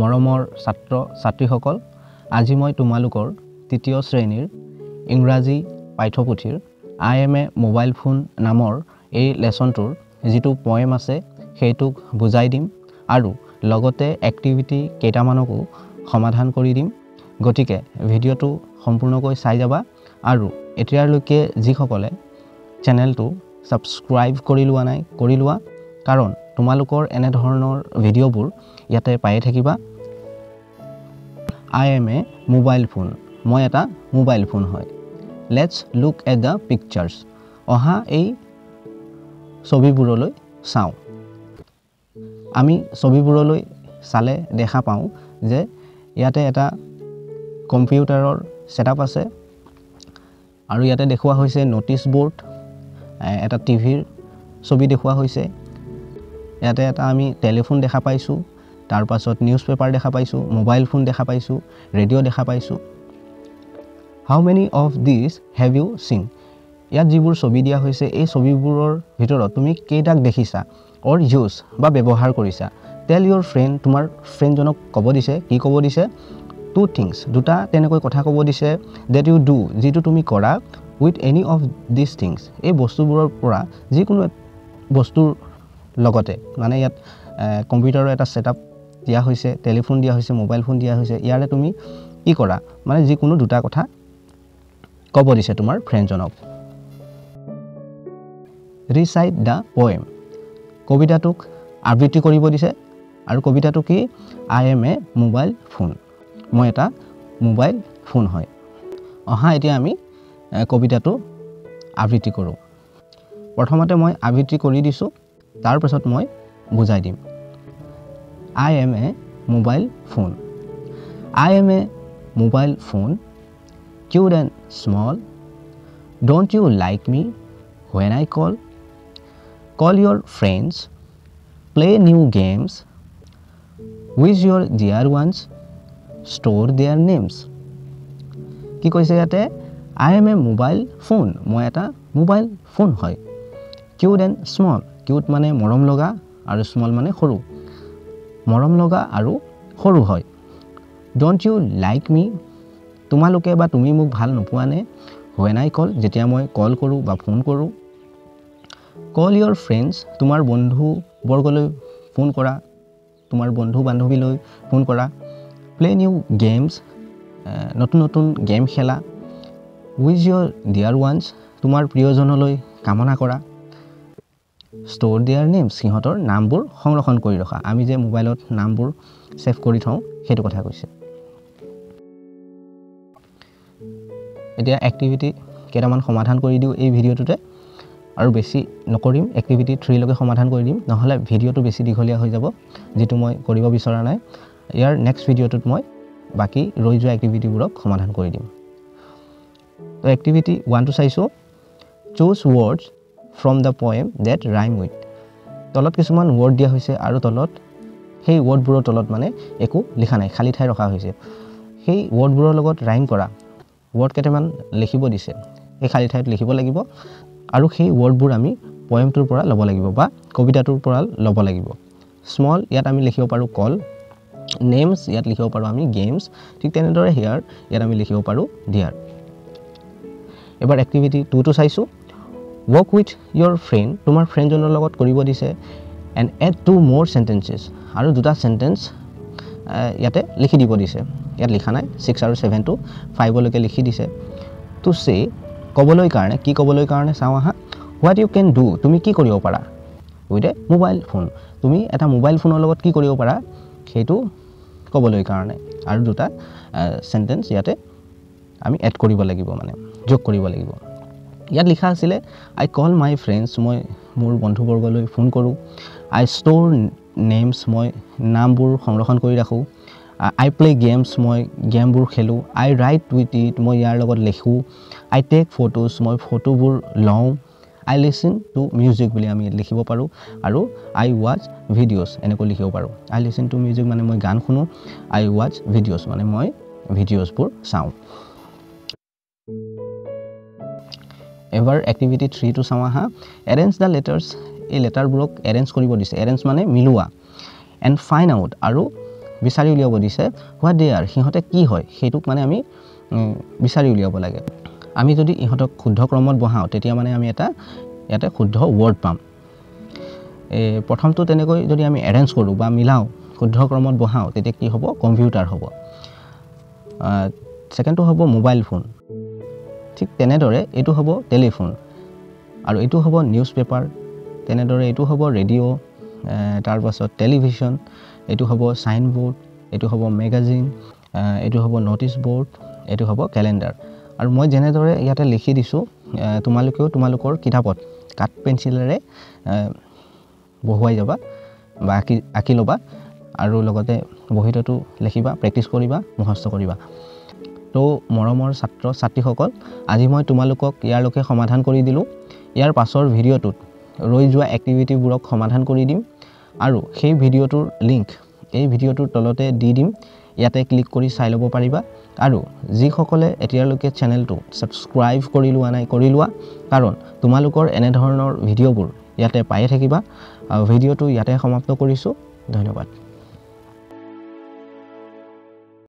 মৰমৰ ছাত্ৰ ছাত্ৰীসকল আজি মই তোমালোকৰ তৃতীয় শ্ৰেণীৰ ইংৰাজী পাঠ্যপুথিৰ I am a mobile phone নামৰ এই লেচনটোৰ যিটো পয়েম আছে সেইটোক বুজাই দিম আৰু লগতে এক্টিভিটি কেইটামানকো সমাধান কৰি দিম। গতিকে ভিডিঅ'টো সম্পূৰ্ণকৈ চাই যাবা আৰু এতিয়ালৈকে যিসকলে চেনেলটো ছাবস্ক্ৰাইব কৰি লোৱা নাই কৰি লোৱা। কাৰণ তোমালোকৰ এনেধৰণৰ ভিডিঅ'বোৰ ইয়াতে পায়ে থাকিবা। I am a mobile phone মই এটা মোবাইল ফোন হয়। Let's look at the pictures অহা এই ছবিবোৰলৈ চাওঁ। আমি ছবিবোৰলৈ চালে দেখা পাওঁ যে ইয়াতে এটা কম্পিউটাৰৰ ছেটআপ আছে আৰু ইয়াতে দেখুওৱা হৈছে ন'টিছ ব'ৰ্ড এটা টিভিৰ ছবি দেখুওৱা হৈছে। ইয়াতে এটা আমি টেলিফোন দেখা পাইছোঁ তাৰপাছত নিউজ পেপাৰ দেখা পাইছোঁ মোবাইল ফোন দেখা পাইছোঁ ৰেডিঅ' দেখা পাইছোঁ। How many of this have you seen ইয়াত যিবোৰ ছবি দিয়া হৈছে এই ছবিবোৰৰ ভিতৰত তুমি কেইটাক দেখিছা? অৰ ইউজ বা ব্যৱহাৰ কৰিছা? টেল ইয়'ৰ ফ্ৰেণ্ড তোমাৰ ফ্ৰেণ্ডজনক ক'ব দিছে কি ক'ব দিছে? টু থিংছ দুটা তেনেকৈ কথা ক'ব দিছে ডেট ইউ ডু যিটো তুমি কৰা with any of this things এই বস্তুবোৰৰ পৰা যিকোনো বস্তুৰ লগতে মানে ইয়াত কম্পিউটাৰৰ এটা ছেটআপ দিয়া হৈছে টেলিফোন দিয়া হৈছে মোবাইল ফোন দিয়া হৈছে ইয়াৰে তুমি কি কৰা? মানে যিকোনো দুটা কথা ক'ব দিছে তোমাৰ ফ্ৰেণ্ডজনক ৰিচাইট দ্য পয়েম কবিতাটোক আবৃত্তি কৰিব দিছে আৰু কবিতাটো কি? I am a mobile phone মই এটা মোবাইল ফোন হয়। অহা এতিয়া আমি কবিতাটো আবৃত্তি কৰোঁ। প্ৰথমতে মই আবৃত্তি কৰি দিছোঁ। তাৰপাছত মই বুজাই দিম। I am a mobile phone I am a mobile phone cute and small don't you like me when I call call your friends play new games with your dear ones store their names কি কৈছে ইয়াতে? I am a mobile phone মই এটা mobile phone হয়। Cute and small cute মানে মৰম লগা আৰু স্মল মানে সৰু। মৰম লগা আৰু সৰু হয়। ডণ্ট ইউ লাইক মি তোমালোকে বা তুমি মোক ভাল নোপোৱানে হুৱেন আই কল যেতিয়া মই কল কৰোঁ বা ফোন কৰোঁ। কল ইয়'ৰ ফ্ৰেণ্ডছ তোমাৰ বন্ধুবৰ্গলৈ ফোন কৰা। তোমাৰ বন্ধু বান্ধৱীলৈ ফোন কৰা। প্লে নিউ গেমছ নতুন নতুন গেম খেলা। উইজ ইয়'ৰ ডিয়াৰ ওৱানছ তোমাৰ প্ৰিয়জনলৈ কামনা কৰা। ষ্ট'ৰ দিয়াৰ নেমছ সিহঁতৰ নামবোৰ সংৰক্ষণ কৰি ৰখা। আমি যে মোবাইলত নামবোৰ ছেভ কৰি থওঁ সেইটো কথা কৈছে। এতিয়া এক্টিভিটি কেইটামান সমাধান কৰি দিওঁ এই ভিডিঅ'টোতে। আৰু বেছি নকৰিম এক্টিভিটি থ্ৰীলৈকে সমাধান কৰি দিম। নহ'লে ভিডিঅ'টো বেছি দীঘলীয়া হৈ যাব যিটো মই কৰিব বিচৰা নাই। ইয়াৰ নেক্সট ভিডিঅ'টোত মই বাকী ৰৈ যোৱা এক্টিভিটিবোৰক সমাধান কৰি দিম। তো এক্টিভিটি ওৱানটো চাইছোঁ। Choose words from the poem that rhyme with তলত কিছুমান ৱৰ্ড দিয়া হৈছে আৰু তলত সেই ৱৰ্ডবোৰৰ তলত মানে একো লিখা নাই, খালী ঠাই ৰখা হৈছে। সেই ৱৰ্ডবোৰৰ লগত ৰাইম কৰা ৱৰ্ড কেইটামান লিখিব দিছে, সেই খালী ঠাইত লিখিব লাগিব আৰু সেই ৱৰ্ডবোৰ আমি পয়েমটোৰ পৰা ল'ব লাগিব বা কবিতাটোৰ পৰা ল'ব লাগিব। স্মল ইয়াত আমি লিখিব পাৰোঁ কল নেমছ ইয়াত লিখিব পাৰোঁ আমি গেমছ ঠিক তেনেদৰে হেয়াৰ ইয়াত আমি লিখিব পাৰোঁ ডিয়াৰ এবাৰ এক্টিভিটি টুটো চাইছোঁ। ৱৰ্ক উইথ ইয়'ৰ ফ্ৰেণ্ড তোমাৰ ফ্ৰেণ্ডজনৰ লগত কৰিব দিছে এণ্ড এড টু মোৰ চেণ্টেঞ্চেছ আৰু দুটা চেণ্টেঞ্চ ইয়াতে লিখি দিব দিছে। ইয়াত লিখা নাই ছিক্স আৰু ছেভেনটো ফাইভলৈকে লিখি দিছে। টু চে ক'বলৈ কাৰণে কি ক'বলৈ কাৰণে চাওঁ আহা। হোৱাট ইউ কেন ডু তুমি কি কৰিব পাৰা? উইথ এ মোবাইল ফোন তুমি এটা মোবাইল ফোনৰ লগত কি কৰিব পাৰা? সেইটো ক'বলৈ কাৰণে। আৰু দুটা চেণ্টেঞ্চ ইয়াতে আমি এড কৰিব লাগিব মানে যোগ কৰিব লাগিব। ইয়াত লিখা আছিলে আই কল মাই ফ্ৰেণ্ডছ মই মোৰ বন্ধুবৰ্গলৈ ফোন কৰোঁ। আই ষ্ট'ৰ নেমছ মই নামবোৰ সংৰক্ষণ কৰি ৰাখোঁ। আই প্লে গেমছ মই গেমবোৰ খেলোঁ। আই ৰাইট উইথ ইট মই ইয়াৰ লগত লিখোঁ। আই টেক ফটোজ মই ফটোবোৰ লওঁ। আই লিচন টু মিউজিক বুলি আমি লিখিব পাৰোঁ। আৰু আই ৱাচ ভিডিঅ'ছ এনেকৈ লিখিব পাৰোঁ। আই লিচন টু মিউজিক মানে মই গান শুনো। আই ৱাচ ভিডিঅ'ছ মানে মই ভিডিঅ'ছবোৰ চাওঁ। এবাৰ এক্টিভিটি থ্ৰীটো চাওঁ আহা। এৰেঞ্জ দ্য লেটাৰ্ছ এই লেটাৰবোৰক এৰেঞ্জ কৰিব দিছে। এৰেঞ্জ মানে মিলোৱা। এণ্ড ফাইন আউট আৰু বিচাৰি উলিয়াব দিছে হোৱাট দে আৰ সিহঁতে কি হয় সেইটোক মানে আমি বিচাৰি উলিয়াব লাগে। আমি যদি ইহঁতক শুদ্ধ ক্ৰমত বহাওঁ তেতিয়া মানে আমি এটা ইয়াতে শুদ্ধ ৱৰ্ড পাম। এই প্ৰথমটো তেনেকৈ যদি আমি এৰেঞ্জ কৰোঁ বা মিলাওঁ শুদ্ধ ক্ৰমত বহাওঁ তেতিয়া কি হ'ব? কম্পিউটাৰ হ'ব। ছেকেণ্ডটো হ'ব মোবাইল ফোন ঠিক তেনেদৰে এইটো হ'ব টেলিফোন। আৰু এইটো হ'ব নিউজ পেপাৰ তেনেদৰে এইটো হ'ব ৰেডিঅ' তাৰপাছত টেলিভিশ্যন এইটো হ'ব চাইন ব'ৰ্ড এইটো হ'ব মেগাজিন এইটো হ'ব ন'টিছ ব'ৰ্ড এইটো হ'ব কেলেণ্ডাৰ। আৰু মই যেনেদৰে ইয়াতে লিখি দিছোঁ তোমালোকেও তোমালোকৰ কিতাপত কাঠ পেঞ্চিলেৰে বহুৱাই যাবা বা আঁকি আঁকি ল'বা। আৰু লগতে বহীটোতো লিখিবা প্ৰেক্টিছ কৰিবা মুখস্থ কৰিবা। তো মৰমৰ ছাত্ৰ ছাত্ৰীসকল আজি মই তোমালোকক ইয়াৰলৈকে সমাধান কৰি দিলোঁ। ইয়াৰ পাছৰ ভিডিঅ'টোত ৰৈ যোৱা এক্টিভিটিবোৰক সমাধান কৰি দিম আৰু সেই ভিডিঅ'টোৰ লিংক এই ভিডিঅ'টোৰ তলতে দি দিম। ইয়াতে ক্লিক কৰি চাই ল'ব পাৰিবা আৰু যিসকলে এতিয়ালৈকে চেনেলটো ছাবস্ক্ৰাইব কৰি লোৱা নাই কৰি লোৱা কাৰণ তোমালোকৰ এনেধৰণৰ ভিডিঅ'বোৰ ইয়াতে পায়ে থাকিবা। ভিডিঅ'টো ইয়াতে সমাপ্ত কৰিছোঁ। ধন্যবাদ।